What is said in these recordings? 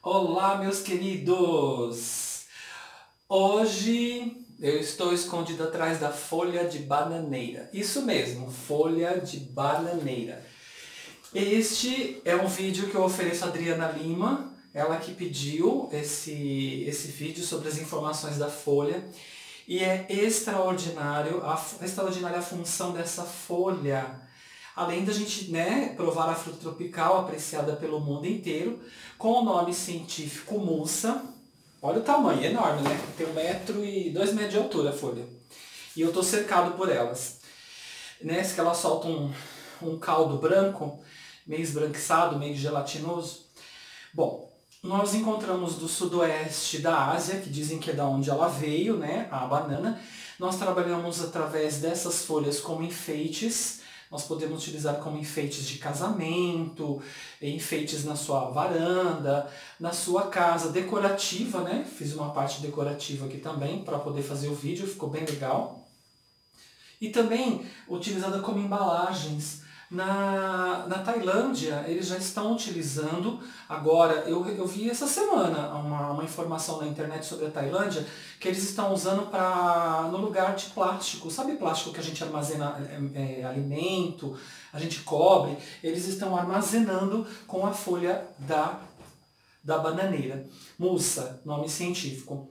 Olá, meus queridos! Hoje eu estou escondido atrás da folha de bananeira. Isso mesmo, folha de bananeira. Este é um vídeo que eu ofereço a Adriana Lima, ela que pediu esse, esse vídeo sobre as informações da folha. E é extraordinário a, extraordinária a função dessa folha além da gente né, provar a fruta tropical apreciada pelo mundo inteiro, com o nome científico Mussa. Olha o tamanho, é enorme, né? Tem um metro e dois metros de altura a folha. E eu estou cercado por elas. Nessa que elas soltam um, um caldo branco, meio esbranquiçado, meio gelatinoso. Bom, nós encontramos do sudoeste da Ásia, que dizem que é da onde ela veio, né, a banana. Nós trabalhamos através dessas folhas como enfeites, nós podemos utilizar como enfeites de casamento, enfeites na sua varanda, na sua casa, decorativa, né? Fiz uma parte decorativa aqui também para poder fazer o vídeo, ficou bem legal. E também utilizada como embalagens na, na Tailândia, eles já estão utilizando, agora, eu, eu vi essa semana uma, uma informação na internet sobre a Tailândia, que eles estão usando para no lugar de plástico, sabe plástico que a gente armazena é, é, alimento, a gente cobre, eles estão armazenando com a folha da, da bananeira. Mussa, nome científico.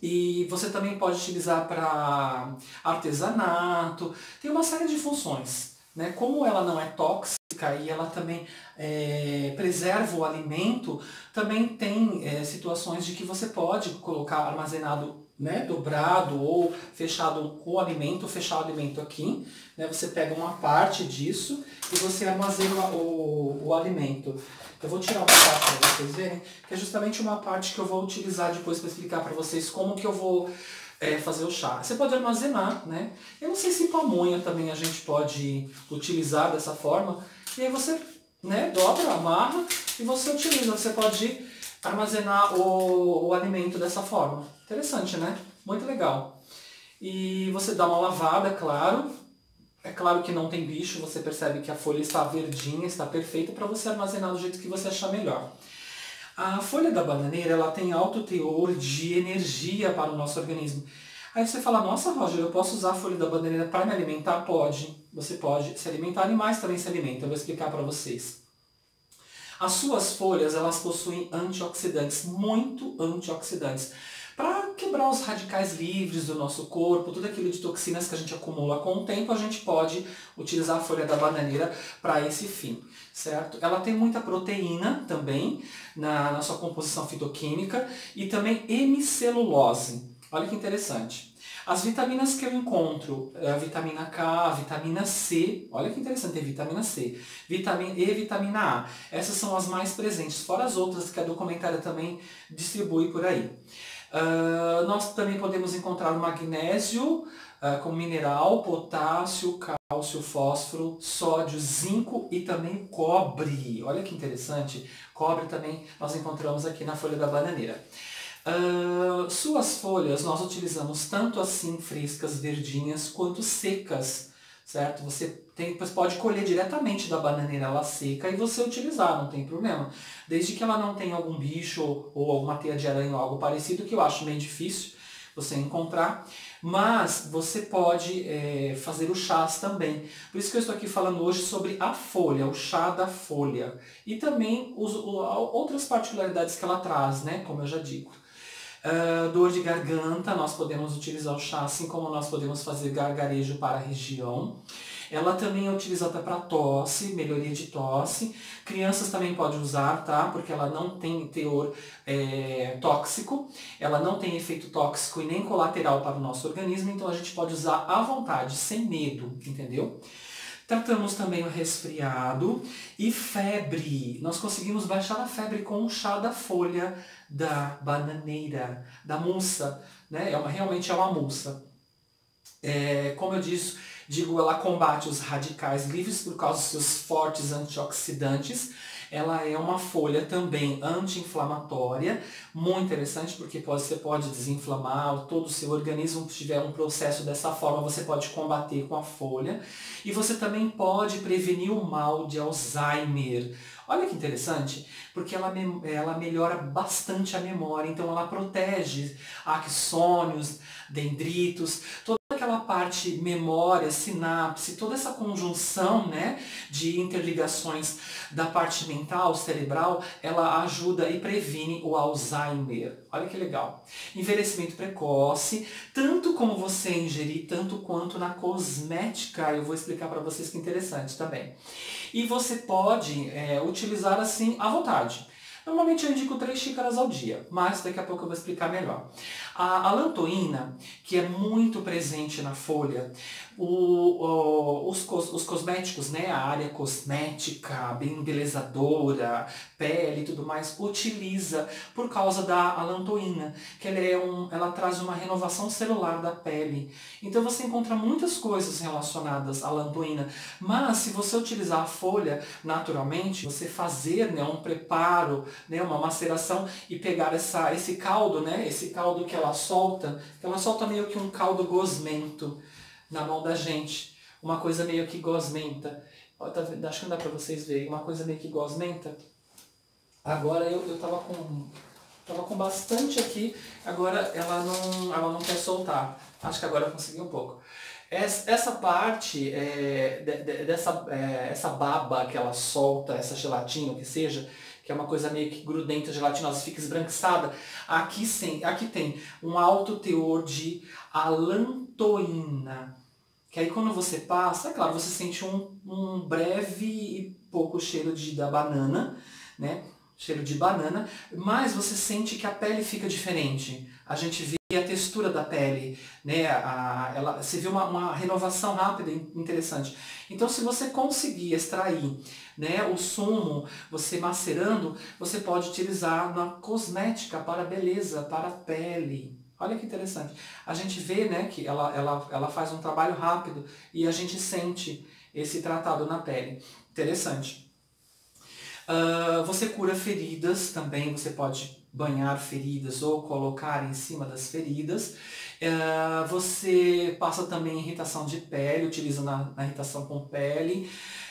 E você também pode utilizar para artesanato, tem uma série de funções. Né? Como ela não é tóxica e ela também é, preserva o alimento, também tem é, situações de que você pode colocar armazenado né, dobrado ou fechado o alimento, fechar o alimento aqui. Né? Você pega uma parte disso e você armazena o, o alimento. Eu vou tirar uma parte para vocês verem, que é justamente uma parte que eu vou utilizar depois para explicar para vocês como que eu vou é, fazer o chá. Você pode armazenar, né? Eu não sei se pamonha também a gente pode utilizar dessa forma. E aí você né, dobra, amarra e você utiliza. Você pode armazenar o, o alimento dessa forma. Interessante, né? Muito legal. E você dá uma lavada, claro. É claro que não tem bicho, você percebe que a folha está verdinha, está perfeita para você armazenar do jeito que você achar melhor. A folha da bananeira ela tem alto teor de energia para o nosso organismo. Aí você fala, nossa Roger, eu posso usar a folha da bananeira para me alimentar? Pode. Você pode se alimentar, animais também se alimentam. Eu vou explicar para vocês. As suas folhas, elas possuem antioxidantes, muito antioxidantes para quebrar os radicais livres do nosso corpo, tudo aquilo de toxinas que a gente acumula com o tempo, a gente pode utilizar a folha da bananeira para esse fim, certo? Ela tem muita proteína também na, na sua composição fitoquímica e também hemicelulose. Olha que interessante. As vitaminas que eu encontro, a vitamina K, a vitamina C, olha que interessante, tem vitamina C, vitamina e vitamina A. Essas são as mais presentes, fora as outras que a documentária também distribui por aí. Uh, nós também podemos encontrar o magnésio uh, como mineral, potássio, cálcio, fósforo, sódio, zinco e também cobre. Olha que interessante, cobre também nós encontramos aqui na folha da bananeira. Uh, suas folhas nós utilizamos tanto assim frescas, verdinhas, quanto secas, certo? Você tem, você pode colher diretamente da bananeira ela seca e você utilizar, não tem problema. Desde que ela não tenha algum bicho ou, ou alguma teia de aranha ou algo parecido, que eu acho meio difícil você encontrar. Mas você pode é, fazer o chás também. Por isso que eu estou aqui falando hoje sobre a folha, o chá da folha. E também os, outras particularidades que ela traz, né? Como eu já digo. Uh, dor de garganta, nós podemos utilizar o chá, assim como nós podemos fazer gargarejo para a região. Ela também é utilizada para tosse, melhoria de tosse. Crianças também podem usar, tá? Porque ela não tem teor é, tóxico, ela não tem efeito tóxico e nem colateral para o nosso organismo, então a gente pode usar à vontade, sem medo, entendeu? Tratamos também o resfriado e febre. Nós conseguimos baixar a febre com o chá da folha da bananeira, da mussa. Né? É uma, realmente é uma mussa. É, como eu disse, digo, ela combate os radicais livres por causa dos seus fortes antioxidantes. Ela é uma folha também anti-inflamatória, muito interessante porque pode, você pode desinflamar todo o seu organismo, se tiver um processo dessa forma, você pode combater com a folha. E você também pode prevenir o mal de Alzheimer. Olha que interessante, porque ela, ela melhora bastante a memória, então ela protege axônios, dendritos, toda aquela parte memória, sinapse, toda essa conjunção né, de interligações da parte mental, cerebral, ela ajuda e previne o Alzheimer. Olha que legal. Envelhecimento precoce, tanto como você ingerir, tanto quanto na cosmética. Eu vou explicar para vocês que interessante também. E você pode é, utilizar assim à vontade. Normalmente eu indico 3 xícaras ao dia, mas daqui a pouco eu vou explicar melhor. A alantoína, que é muito presente na folha, o, o, os, os cosméticos, né, a área cosmética, bem embelezadora, pele e tudo mais, utiliza por causa da alantoína, que ela, é um, ela traz uma renovação celular da pele. Então você encontra muitas coisas relacionadas à alantoína, mas se você utilizar a folha naturalmente, você fazer né, um preparo né, uma maceração e pegar essa, esse caldo, né, esse caldo que ela solta, ela solta meio que um caldo gosmento na mão da gente, uma coisa meio que gosmenta. Tá, acho que não dá para vocês verem, uma coisa meio que gosmenta. Agora eu, eu tava com tava com bastante aqui, agora ela não, ela não quer soltar. Acho que agora eu consegui um pouco. Essa, essa parte é, de, de, dessa é, essa baba que ela solta, essa gelatina, o que seja, que é uma coisa meio que grudenta, gelatinosa, fica esbranquiçada. Aqui, sim, aqui tem um alto teor de alantoína. Que aí quando você passa, é claro, você sente um, um breve e pouco cheiro de, da banana, né? Cheiro de banana, mas você sente que a pele fica diferente. A gente vê a textura da pele, né? A, ela, você vê uma, uma renovação rápida e interessante. Então, se você conseguir extrair né, o sumo, você macerando, você pode utilizar na cosmética para beleza, para pele. Olha que interessante. A gente vê né, que ela, ela, ela faz um trabalho rápido e a gente sente esse tratado na pele. Interessante. Uh, você cura feridas também, você pode banhar feridas ou colocar em cima das feridas. Uh, você passa também irritação de pele, utiliza na, na irritação com pele.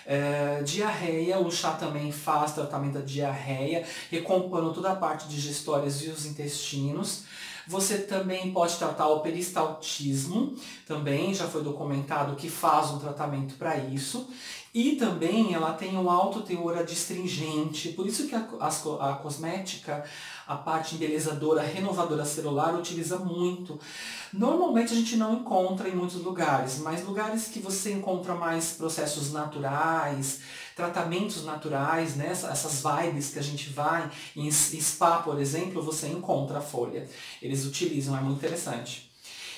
Uh, diarreia, o chá também faz tratamento da diarreia, recompondo toda a parte digestórias e os intestinos. Você também pode tratar o peristaltismo, também já foi documentado que faz um tratamento para isso. E também ela tem um alto teor adstringente, por isso que a, a, a cosmética, a parte embelezadora, renovadora celular, utiliza muito. Normalmente a gente não encontra em muitos lugares, mas lugares que você encontra mais processos naturais, tratamentos naturais, né? essas vibes que a gente vai, em spa, por exemplo, você encontra a folha. Eles utilizam, é muito interessante.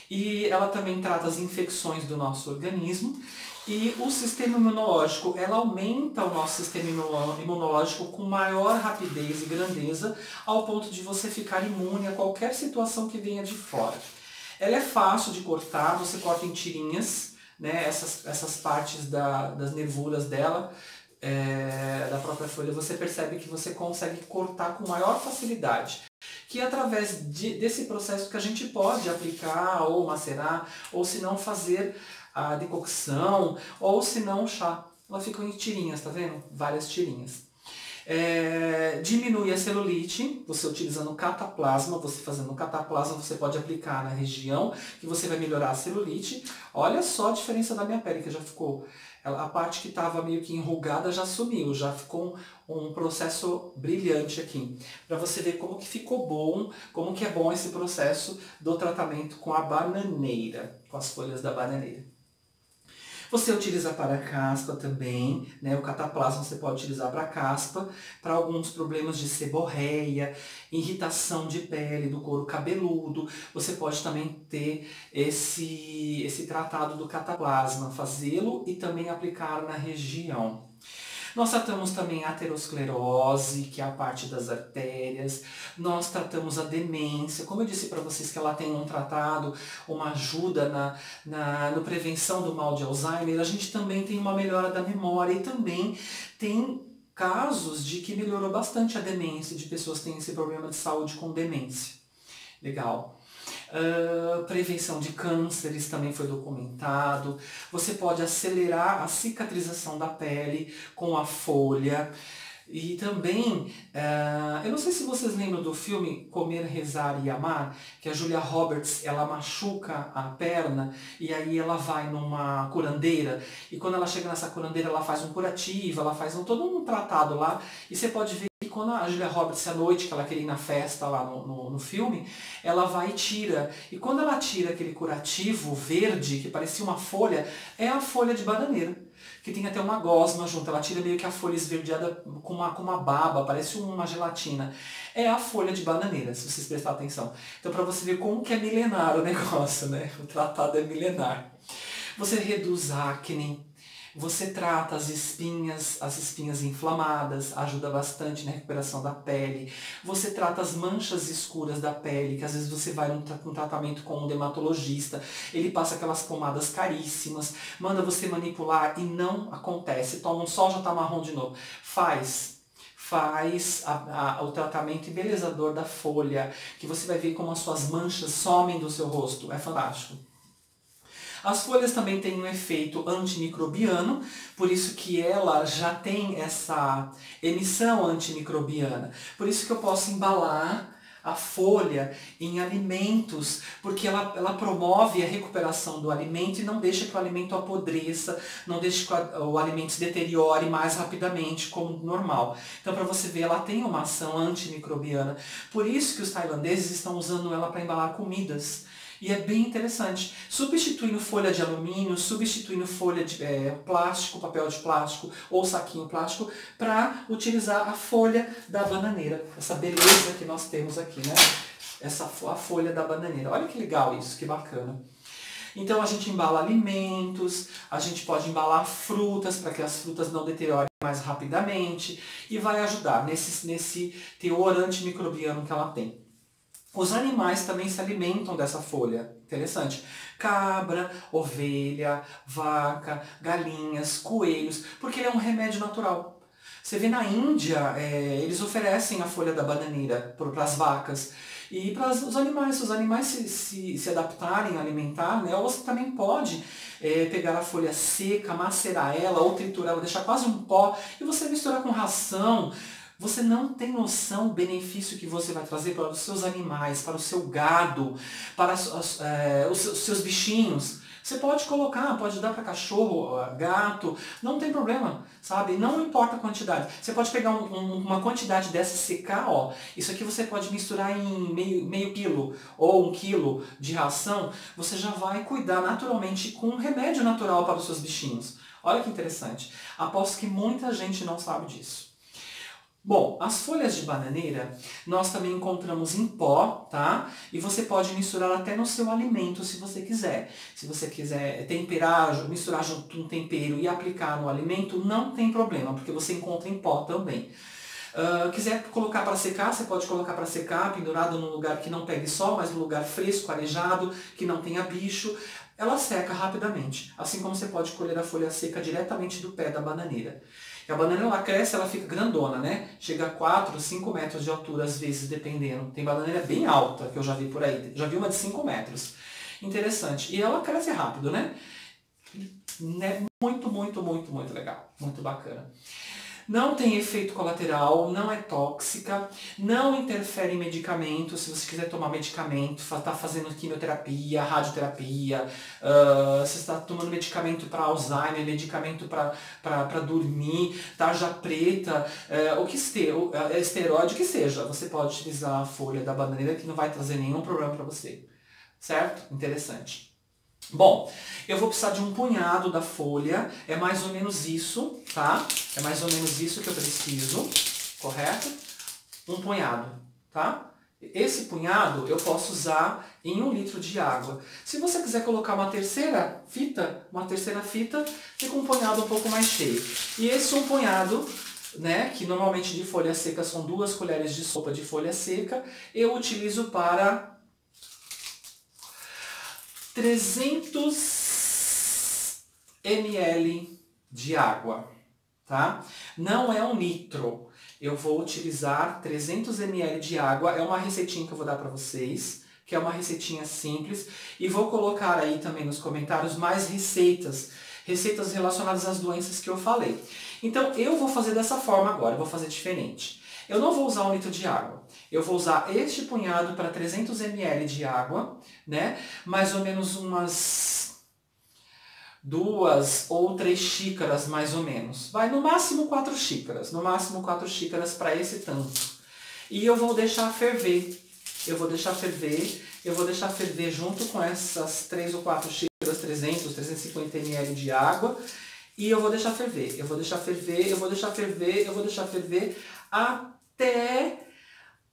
E ela também trata as infecções do nosso organismo e o sistema imunológico, ela aumenta o nosso sistema imunológico com maior rapidez e grandeza, ao ponto de você ficar imune a qualquer situação que venha de fora. Ela é fácil de cortar, você corta em tirinhas, né, essas, essas partes da, das nervuras dela, é, da própria folha, você percebe que você consegue cortar com maior facilidade. Que é através de, desse processo que a gente pode aplicar ou macerar, ou se não fazer a decocção, ou se não chá. Ela fica em tirinhas, tá vendo? Várias tirinhas. É, diminui a celulite, você utilizando cataplasma, você fazendo cataplasma, você pode aplicar na região que você vai melhorar a celulite. Olha só a diferença da minha pele, que já ficou, a parte que estava meio que enrugada já sumiu, já ficou um, processo brilhante aqui. Para você ver como que ficou bom, como que é bom esse processo do tratamento com a bananeira, com as folhas da bananeira. Você utiliza para caspa também, né? O cataplasma você pode utilizar para caspa, para alguns problemas de seborreia, irritação de pele, do couro cabeludo. Você pode também ter esse, esse tratado do cataplasma, fazê-lo e também aplicar na região. Nós tratamos também a aterosclerose, que é a parte das artérias. Nós tratamos a demência. Como eu disse para vocês que ela tem um tratado, uma ajuda na, na no prevenção do mal de Alzheimer, a gente também tem uma melhora da memória e também tem casos de que melhorou bastante a demência, de pessoas que têm esse problema de saúde com demência. Legal. Uh, prevenção de cânceres também foi documentado. Você pode acelerar a cicatrização da pele com a folha. E também, uh, eu não sei se vocês lembram do filme Comer, Rezar e Amar, que a Julia Roberts, ela machuca a perna e aí ela vai numa curandeira e quando ela chega nessa curandeira ela faz um curativo, ela faz um, todo um tratado lá e você pode ver quando a Julia Roberts, à noite que ela queria ir na festa lá no, no, no filme, ela vai e tira. E quando ela tira aquele curativo verde, que parecia uma folha, é a folha de bananeira que tem até uma gosma junto. Ela tira meio que a folha esverdeada com uma, com uma baba, parece uma gelatina. É a folha de bananeira, se vocês prestarem atenção. Então, para você ver como que é milenar o negócio, né? O tratado é milenar. Você reduz acne, você trata as espinhas, as espinhas inflamadas, ajuda bastante na recuperação da pele. Você trata as manchas escuras da pele, que às vezes você vai num tratamento com um dermatologista, ele passa aquelas pomadas caríssimas, manda você manipular e não acontece. Toma um sol, já tá marrom de novo. Faz, faz a, a, o tratamento embelezador da folha, que você vai ver como as suas manchas somem do seu rosto. É fantástico. As folhas também têm um efeito antimicrobiano, por isso que ela já tem essa emissão antimicrobiana. Por isso que eu posso embalar a folha em alimentos, porque ela, ela promove a recuperação do alimento e não deixa que o alimento apodreça, não deixa que o, o alimento se deteriore mais rapidamente, como normal. Então, para você ver, ela tem uma ação antimicrobiana. Por isso que os tailandeses estão usando ela para embalar comidas. E é bem interessante. Substituindo folha de alumínio, substituindo folha de é, plástico, papel de plástico ou saquinho plástico, para utilizar a folha da bananeira. Essa beleza que nós temos aqui, né? Essa a folha da bananeira. Olha que legal isso, que bacana. Então a gente embala alimentos, a gente pode embalar frutas para que as frutas não deteriorem mais rapidamente e vai ajudar nesse, nesse teor antimicrobiano que ela tem. Os animais também se alimentam dessa folha. Interessante. Cabra, ovelha, vaca, galinhas, coelhos, porque ele é um remédio natural. Você vê na Índia, é, eles oferecem a folha da bananeira para as vacas. E para os animais, se os animais se, se, se adaptarem a alimentar, né, ou você também pode é, pegar a folha seca, macerar ela ou triturar ela, deixar quase um pó, e você misturar com ração, você não tem noção do benefício que você vai trazer para os seus animais, para o seu gado, para é, os seus bichinhos. Você pode colocar, pode dar para cachorro, gato, não tem problema, sabe? Não importa a quantidade. Você pode pegar um, um, uma quantidade dessa e secar, ó. Isso aqui você pode misturar em meio, meio quilo ou um quilo de ração. Você já vai cuidar naturalmente com um remédio natural para os seus bichinhos. Olha que interessante. Aposto que muita gente não sabe disso. Bom, as folhas de bananeira nós também encontramos em pó, tá? E você pode misturar até no seu alimento se você quiser. Se você quiser temperar, misturar junto um tempero e aplicar no alimento, não tem problema, porque você encontra em pó também. Uh, quiser colocar para secar, você pode colocar para secar, pendurado num lugar que não pegue sol, mas num lugar fresco, arejado, que não tenha bicho. Ela seca rapidamente, assim como você pode colher a folha seca diretamente do pé da bananeira. A banana ela cresce, ela fica grandona, né? Chega a 4, 5 metros de altura às vezes, dependendo. Tem bananeira bem alta que eu já vi por aí. Já vi uma de 5 metros. Interessante. E ela cresce rápido, né? né? Muito, muito, muito, muito legal. Muito bacana não tem efeito colateral, não é tóxica, não interfere em medicamento. Se você quiser tomar medicamento, está fazendo quimioterapia, radioterapia, uh, você está tomando medicamento para Alzheimer, medicamento para dormir, tarja preta, uh, o que esteja, uh, esteroide que seja, você pode utilizar a folha da bananeira que não vai trazer nenhum problema para você. Certo? Interessante. Bom, eu vou precisar de um punhado da folha, é mais ou menos isso, tá? É mais ou menos isso que eu preciso, correto? Um punhado, tá? Esse punhado eu posso usar em um litro de água. Se você quiser colocar uma terceira fita, uma terceira fita, fica um punhado um pouco mais cheio. E esse um punhado, né, que normalmente de folha seca são duas colheres de sopa de folha seca, eu utilizo para 300 ml de água, tá? Não é um litro. Eu vou utilizar 300 ml de água. É uma receitinha que eu vou dar para vocês, que é uma receitinha simples. E vou colocar aí também nos comentários mais receitas receitas relacionadas às doenças que eu falei. Então eu vou fazer dessa forma agora, eu vou fazer diferente. Eu não vou usar um litro de água. Eu vou usar este punhado para 300 ml de água, né? Mais ou menos umas duas ou três xícaras, mais ou menos. Vai no máximo quatro xícaras, no máximo quatro xícaras para esse tanto. E eu vou deixar ferver. Eu vou deixar ferver, eu vou deixar ferver junto com essas três ou quatro xícaras, 300, 350 ml de água. E eu vou deixar ferver, eu vou deixar ferver, eu vou deixar ferver, eu vou deixar ferver até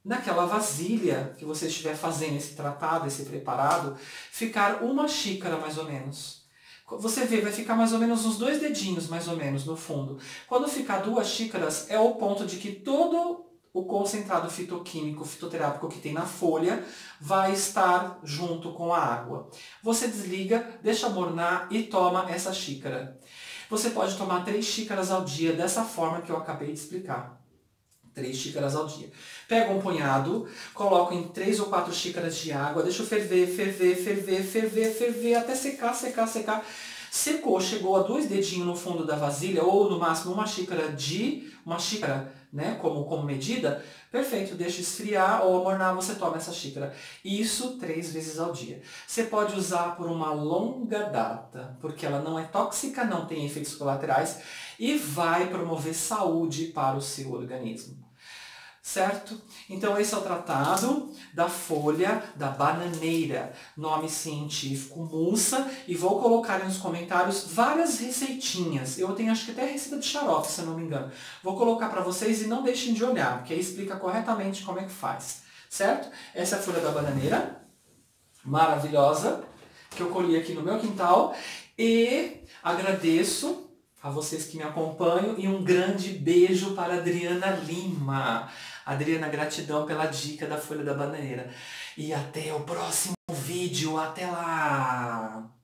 naquela vasilha que você estiver fazendo esse tratado, esse preparado, ficar uma xícara mais ou menos. Você vê, vai ficar mais ou menos uns dois dedinhos, mais ou menos, no fundo. Quando ficar duas xícaras, é o ponto de que todo o concentrado fitoquímico, fitoterápico que tem na folha, vai estar junto com a água. Você desliga, deixa mornar e toma essa xícara. Você pode tomar três xícaras ao dia dessa forma que eu acabei de explicar. Três xícaras ao dia. Pega um punhado, coloca em três ou quatro xícaras de água, deixa ferver, ferver, ferver, ferver, ferver, até secar, secar, secar. Secou, chegou a dois dedinhos no fundo da vasilha, ou no máximo uma xícara de, uma xícara, né, como, como medida, perfeito, deixa esfriar ou amornar, você toma essa xícara. Isso três vezes ao dia. Você pode usar por uma longa data, porque ela não é tóxica, não tem efeitos colaterais e vai promover saúde para o seu organismo certo? Então esse é o tratado da folha da bananeira, nome científico mussa, e vou colocar nos comentários várias receitinhas. Eu tenho acho que até receita de xarope, se eu não me engano. Vou colocar para vocês e não deixem de olhar, porque aí explica corretamente como é que faz, certo? Essa é a folha da bananeira, maravilhosa, que eu colhi aqui no meu quintal, e agradeço a vocês que me acompanham e um grande beijo para Adriana Lima. Adriana, gratidão pela dica da folha da bananeira. E até o próximo vídeo. Até lá!